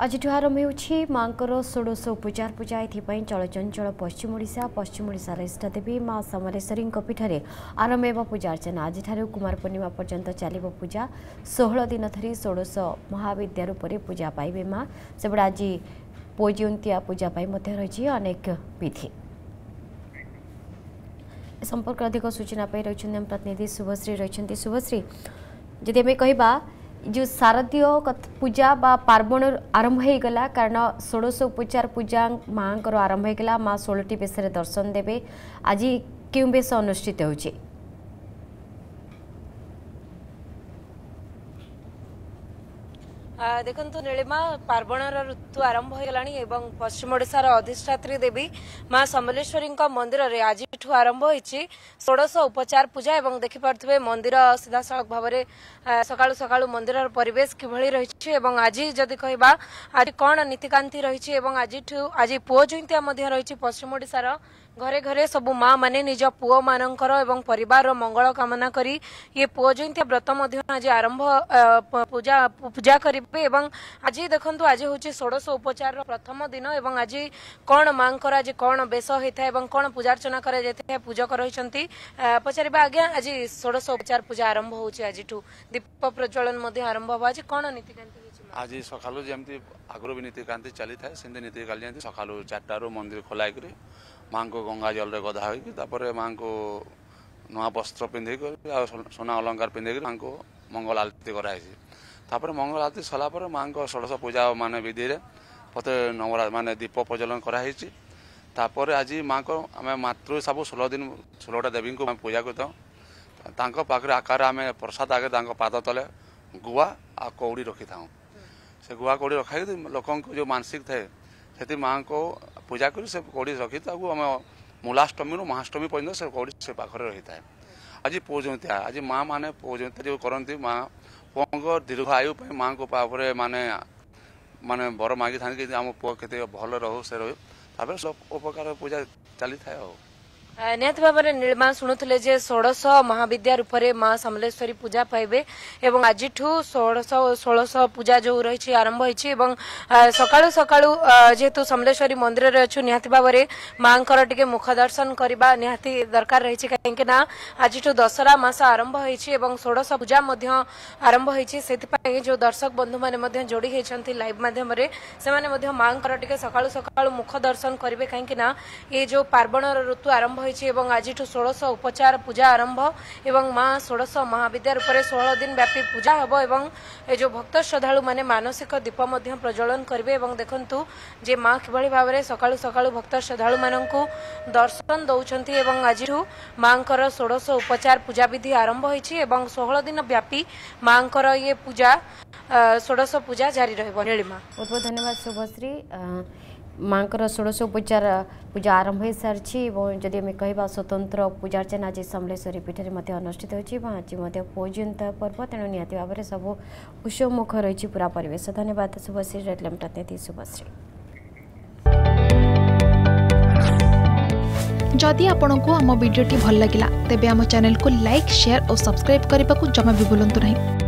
आज आजठु आरम्भ हुन्छ मार षोडश पूजापूजा एपि चलचञ्चल पश्चिमओिशा पश्चिमओडार इष्टदेवी मा समरेश्वरी पीठर आरम्भ पूजा अर्चना आज कुमार पूर्णिमा पर्न्त चाहिँ पूजा षोह दिन थरी षड महाविद्यारूपर पूजा पाबे मापटा आज पोजन्ती पूजापा रह विधि संपर्क अधिक सूचना पाभश्री प्रतिनिधि शुभश्री शुभश्री जि जो शारदीय पूजा बा पार्वण आरंभ होगा कारण षोड़श उपचार पूजा माँ आरंभ होगा माँ षोलटी बेस दर्शन देवे आज क्यों बेस अनुषित होचे ଦେଖନ୍ତୁ ନୀଳିମା ପାର୍ବଣର ଋତୁ ଆରମ୍ଭ ହୋଇଗଲାଣି ଏବଂ ପଶ୍ଚିମ ଓଡ଼ିଶାର ଅଧିଷ୍ଠାତ୍ରୀ ଦେବୀ ମା ସମଲେଶ୍ୱରୀଙ୍କ ମନ୍ଦିରରେ ଆଜିଠୁ ଆରମ୍ଭ ହୋଇଛି ଷୋଡ଼ଶ ଉପଚାର ପୂଜା ଏବଂ ଦେଖିପାରୁଥିବେ ମନ୍ଦିର ସିଧାସଳଖ ଭାବରେ ସକାଳୁ ସକାଳୁ ମନ୍ଦିରର ପରିବେଶ କିଭଳି ରହିଛି ଏବଂ ଆଜି ଯଦି କହିବା ଆଜି କ'ଣ ନୀତିକାନ୍ତି ରହିଛି ଏବଂ ଆଜିଠୁ ଆଜି ପୁଅ ଜୟନ୍ତିଆ ମଧ୍ୟ ରହିଛି ପଶ୍ଚିମ ଓଡ଼ିଶାର ଘରେ ଘରେ ସବୁ ମା ମାନେ ନିଜ ପୁଅମାନଙ୍କର ଏବଂ ପରିବାରର ମଙ୍ଗଳ କାମନା କରି ଇଏ ପୁଅ ଜୟନ୍ତିଆ ବ୍ରତ ମଧ୍ୟ ଆଜି ଆରମ୍ଭ ପୂଜା କରିବେ থাকবে এবং আজ দেখন্তু আজ হচ্ছে ষোড়শ উপচার প্রথম দিন এবং আজ কণ মাঙ্কর আজ কণ বেশ হয়ে এবং কণ পূজার্চনা করা যাই পূজক রয়েছে পচারা আজ্ঞা আজ ষোড়শ উপচার পূজা আরম্ভ হচ্ছে আজঠু দীপ প্রজ্বলন আরম্ভ হব আজ কণ নীতিকান্তি আজ সকালু যেমনি আগর বি নীতিকান্তি চালি থাকে সেমতি নীতিকাল যেমনি সকালু চারটার মন্দির খোলা হয়ে মাঙ্ক গঙ্গা জলরে গধা হয়ে তারপরে মাঙ্ক ନୂଆ ବସ୍ତ୍ର ପିନ୍ଧିକରି ଆଉ ସୁନା ଅଲଙ୍କାର ପିନ୍ଧିକରି ତାଙ୍କୁ ମଙ୍ଗଳ ଆଳତି କରାହେଇଛି ତାପରେ ମଙ୍ଗଳ ଆଳତି ସରିଲା ପରେ ମାଆଙ୍କ ଷୋଡ଼ଶ ପୂଜା ମାନେ ବିଧିରେ ପ୍ରତି ନବରା ମାନେ ଦୀପ ପ୍ରଜ୍ୱଳନ କରାହେଇଛି ତାପରେ ଆଜି ମାଆଙ୍କ ଆମେ ମାତୃ ସବୁ ଷୋହଳ ଦିନ ଷୋହଳଟା ଦେବୀଙ୍କୁ ଆମେ ପୂଜା କରିଥାଉ ତାଙ୍କ ପାଖରେ ଆକାର ଆମେ ପ୍ରସାଦ ଆଗରେ ତାଙ୍କ ପାଦ ତଳେ ଗୁଆ ଆଉ କଉଡ଼ି ରଖିଥାଉ ସେ ଗୁଆ କଉଡ଼ି ରଖାଇକି ଲୋକଙ୍କୁ ଯେଉଁ ମାନସିକ ଥାଏ ସେଠି ମାଆଙ୍କୁ ପୂଜା କରି ସେ କଉଡ଼ି ରଖି ତାକୁ ଆମେ ମୂଳାଷ୍ଟମୀରୁ ମହାଷ୍ଟମୀ ପର୍ଯ୍ୟନ୍ତ ସେ କଉଡ଼ି ସେ ପାଖରେ ରହିଥାଏ ଆଜି ପୁଅ ଜୟନ୍ତିଆ ଆଜି ମାଆମାନେ ପୁଅ ଜୟନ୍ତୀ ଯେଉଁ କରନ୍ତି ମାଆ ପୁଅଙ୍କ ଦୀର୍ଘ ଆୟୁ ପାଇଁ ମାଆଙ୍କ ଉପରେ ମାନେ ମାନେ ବର ମାଗିଥାନ୍ତି କି ଆମ ପୁଅ କେତେ ଭଲ ରହୁ ସେ ରହୁ ତାପରେ ଉପକାର ପୂଜା ଚାଲିଥାଏ ଆଉ ନିହାତି ଭାବରେ ନୀଳମା ଶୁଣୁଥିଲେ ଯେ ଷୋଡ଼ଶ ମହାବିଦ୍ୟା ରୂପରେ ମା ସମଲେଶ୍ୱରୀ ପୂଜା ପାଇବେ ଏବଂ ଆଜିଠୁ ଷୋଡ଼ଶ ଷୋଳଶହ ପୂଜା ଯୋଉ ରହିଛି ଆରମ୍ଭ ହୋଇଛି ଏବଂ ସକାଳୁ ସକାଳୁ ଯେହେତୁ ସମଲେଶ୍ୱରୀ ମନ୍ଦିରରେ ଅଛୁ ନିହାତି ଭାବରେ ମାଙ୍କର ଟିକେ ମୁଖ ଦର୍ଶନ କରିବା ନିହାତି ଦରକାର ରହିଛି କାହିଁକି ନା ଆଜିଠୁ ଦଶହରା ମାସ ଆରମ୍ଭ ହୋଇଛି ଏବଂ ଷୋଡ଼ଶ ପୂଜା ମଧ୍ୟ ଆରମ୍ଭ ହୋଇଛି ସେଥିପାଇଁ ଯୋଉ ଦର୍ଶକ ବନ୍ଧୁମାନେ ମଧ୍ୟ ଯୋଡ଼ି ହୋଇଛନ୍ତି ଲାଇଭ୍ ମାଧ୍ୟମରେ ସେମାନେ ମଧ୍ୟ ମାଙ୍କର ଟିକେ ସକାଳୁ ସକାଳୁ ମୁଖ ଦର୍ଶନ କରିବେ କାହିଁକି ନା ଏ ଯୋଉ ପାର୍ବଣର ଋତୁ ଆରମ୍ଭ হয়েছে এবং আজিঠু ষোড়শ উপচার পূজা আরম্ভ এবং মা ষোড়শ মহাবিদ্যার উপরে ষোল দিন ব্যাপী পূজা হব এবং এ যে ভক্ত শ্রদ্ধাড়ু মানে মানসিক দীপ মধ্যে প্রজ্বলন করবে এবং দেখুন যে মা কিভাবে ভাবে সকাল সকাল ভক্ত শ্রদ্ধাড়ু মানুষ দর্শন দৌঁচান এবং আজিঠু মাঙ্কর ষোড়শ উপচার পূজাবিধি আরম্ভ হয়েছে এবং ষোহল দিন ব্যাপী মাঙ্কর ইয়ে পূজা ষোড়শ পূজা জারি রহব নীলিমা বহুত ধন্যবাদ শুভশ্রী ମାଙ୍କର ଷୋଡ଼ଶ ଉପଚାର ପୂଜା ଆରମ୍ଭ ହୋଇସାରିଛି ଏବଂ ଯଦି ଆମେ କହିବା ସ୍ୱତନ୍ତ୍ର ପୂଜାର୍ଚ୍ଚନା ଆଜି ସମଲେଶ୍ୱରୀ ପୀଠରେ ମଧ୍ୟ ଅନୁଷ୍ଠିତ ହେଉଛି ଏବଂ ଆଜି ମଧ୍ୟ ପୋଜନ୍ତ ପର୍ବ ତେଣୁ ନିହାତି ଭାବରେ ସବୁ ଉତ୍ସବମୁଖ ରହିଛି ପୁରା ପରିବେଶ ଧନ୍ୟବାଦ ଶୁଭଶ୍ରୀ ରେଡ୍ ଲେମ୍ ପ୍ରତିନିଧି ଶୁଭଶ୍ରୀ ଯଦି ଆପଣଙ୍କୁ ଆମ ଭିଡ଼ିଓଟି ଭଲ ଲାଗିଲା ତେବେ ଆମ ଚ୍ୟାନେଲକୁ ଲାଇକ୍ ସେୟାର ଓ ସବସ୍କ୍ରାଇବ୍ କରିବାକୁ ଜମା ବି ଭୁଲନ୍ତୁ ନାହିଁ